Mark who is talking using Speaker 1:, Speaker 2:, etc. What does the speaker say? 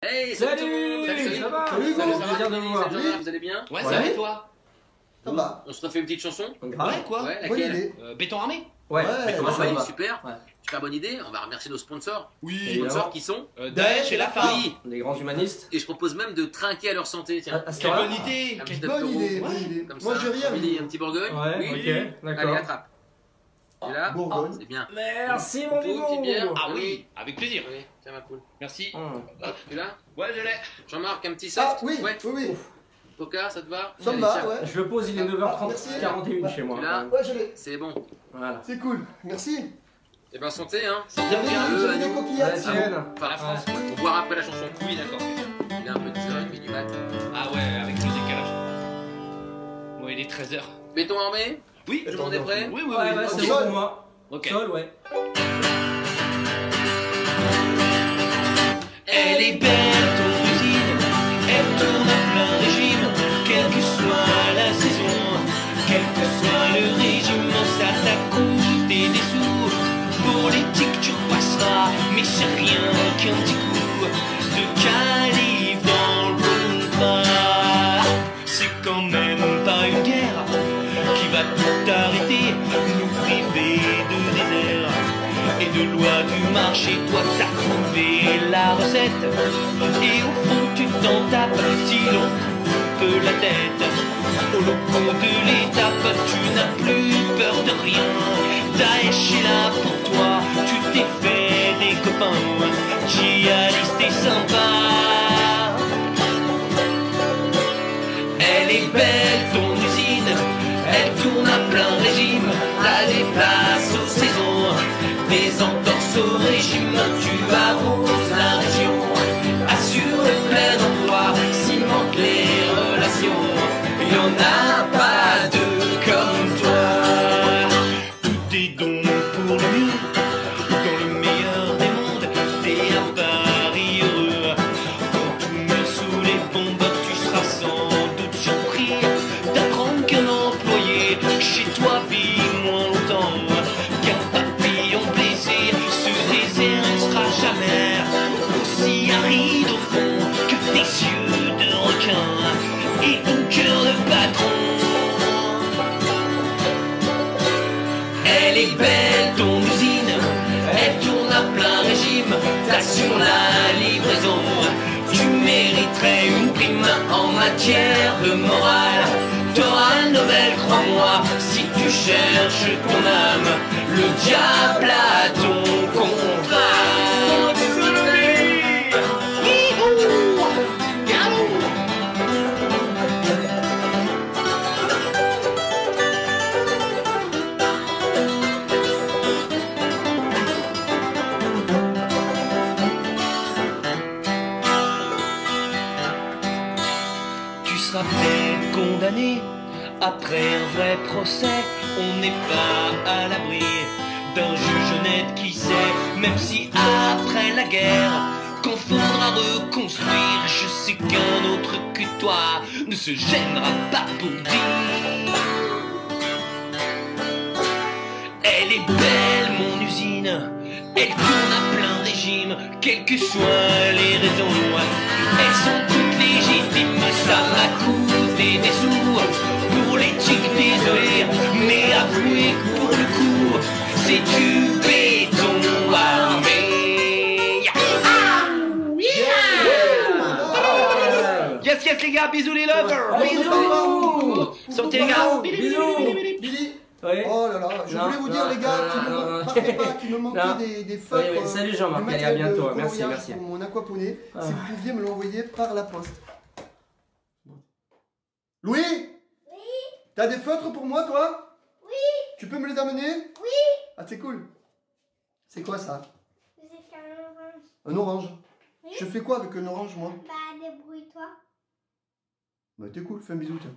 Speaker 1: Hey,
Speaker 2: Salut,
Speaker 1: salut,
Speaker 2: ça va
Speaker 1: Salut,
Speaker 2: Salut,
Speaker 1: ça va
Speaker 2: plaisir de vous voir.
Speaker 1: Salut, vous allez bien
Speaker 3: Ouais, ça va et toi
Speaker 4: Ça va.
Speaker 1: On se refait une petite chanson
Speaker 2: Grave.
Speaker 3: Ouais, quoi
Speaker 1: Ouais,
Speaker 4: Bonne
Speaker 1: laquelle
Speaker 4: idée.
Speaker 3: Euh, Béton armé
Speaker 2: Ouais,
Speaker 4: ouais,
Speaker 2: va
Speaker 1: Super,
Speaker 2: Ouais.
Speaker 1: super bonne idée. On va remercier nos sponsors.
Speaker 3: Oui.
Speaker 1: Les sponsors qui sont.
Speaker 3: Euh, Daesh et la femme.
Speaker 1: Oui.
Speaker 2: Des grands humanistes.
Speaker 1: Et je propose même de trinquer à leur santé. Tiens.
Speaker 3: Quelle bonne idée quelle-
Speaker 4: Bonne idée,
Speaker 3: Ouais,
Speaker 4: bonne idée.
Speaker 1: Comme
Speaker 4: Moi j'ai rien.
Speaker 1: un petit- un petit bourgogne.
Speaker 2: Ouais,
Speaker 1: oui.
Speaker 2: ok,
Speaker 1: Allez,
Speaker 2: d'accord.
Speaker 1: attrape. Et là,
Speaker 4: Bourgogne.
Speaker 1: c'est bien.
Speaker 2: Merci mon
Speaker 1: bière.
Speaker 3: Ah oui, avec plaisir.
Speaker 1: Oui, tiens ma poule.
Speaker 3: Merci.
Speaker 2: Hum.
Speaker 1: Tu là
Speaker 3: Ouais, je l'ai.
Speaker 1: Jean-Marc, un petit soft
Speaker 4: Ah oui,
Speaker 1: Ouais.
Speaker 4: oui, oui.
Speaker 1: Poca, ça te va
Speaker 4: Ça me va, ouais.
Speaker 2: Je le pose, il est
Speaker 4: Ah, merci.
Speaker 2: 9h30-41 chez moi.
Speaker 1: Tu l'as
Speaker 4: Ouais, je l'ai.
Speaker 1: C'est bon.
Speaker 2: Voilà.
Speaker 4: C'est cool. Merci.
Speaker 1: Eh ben santé, hein.
Speaker 4: J'avais
Speaker 1: à
Speaker 4: des
Speaker 1: nous.
Speaker 2: À tienne.
Speaker 1: Enfin, la France. On boira après la chanson.
Speaker 3: Oui, d'accord.
Speaker 1: Il est un peu 10h30 du mat.
Speaker 3: Ah ouais, avec le décalage. Ouais, il est 13h.
Speaker 1: Béton armé
Speaker 3: Oui,
Speaker 1: Tout le monde est prêt
Speaker 3: oui, oui,
Speaker 2: Ouais,
Speaker 3: oui.
Speaker 2: ouais, c'est bon pour moi.
Speaker 3: Ok.
Speaker 2: Sol, ouais.
Speaker 5: Elle est belle et de loi du marché. Toi, t'as trouvé la recette et au fond, tu t'en tapes si l'on coupe la tête. Au loco de l'étape, tu n'as plus peur de rien. Daesh est là pour toi, tu t'es fait des copains, djihadistes et sympa. Elle est belle ton usine, elle tourne à plein régime, t'as des places des entorses au régime, tu arroses la Elle belle ton usine, elle tourne à plein régime, t'assures la livraison. Tu mériterais une prime en matière de morale. T'auras le Nobel, crois-moi, si tu cherches ton âme. Le diable a condamné après un vrai procès. On n'est pas à l'abri d'un juge honnête qui sait, même si après la guerre, qu'on faudra reconstruire, je sais qu'un autre que toi ne se gênera pas pour dire. Elle est belle, mon usine. Elle tourne à plein régime, quelles que soient les raisons. C'est du béton armé. Yes, yes, les gars, bisous les lovers.
Speaker 4: Oh,
Speaker 3: Bisous.
Speaker 4: bisous.
Speaker 3: Sortez les gars.
Speaker 2: Bisous.
Speaker 4: Oh là là, je
Speaker 2: Non,
Speaker 4: voulais vous dire
Speaker 2: non,
Speaker 4: les gars,
Speaker 2: non,
Speaker 4: qu'il
Speaker 2: non,
Speaker 4: me partez pas, qu'il me manquait des, des.
Speaker 2: Oui, oui. Salut Jean-Marc,
Speaker 4: de
Speaker 2: allez, à bientôt, merci, merci.
Speaker 4: Pour mon aquaponé,
Speaker 2: Ah.
Speaker 4: si vous pouviez me l'envoyer par la poste. Louis Oui T'as des feutres pour moi, toi? Oui Tu peux me les amener? Oui Ah, c'est cool. C'est quoi ça?
Speaker 6: C'est un orange.
Speaker 4: Un orange?
Speaker 6: Oui.
Speaker 4: Je fais quoi avec un orange, moi?
Speaker 6: Bah, débrouille-toi.
Speaker 4: Bah, t'es cool, fais un bisou, tiens.